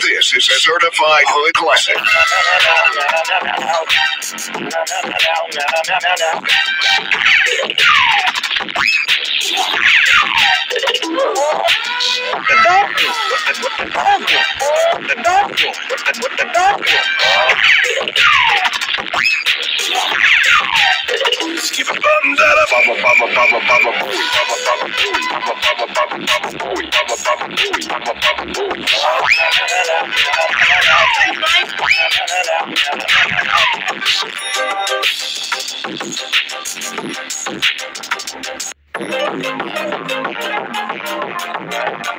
This is a certified hood classic. the doctor, with the the doctor, with the doctor. Skip a bum da Thank you. Thank you.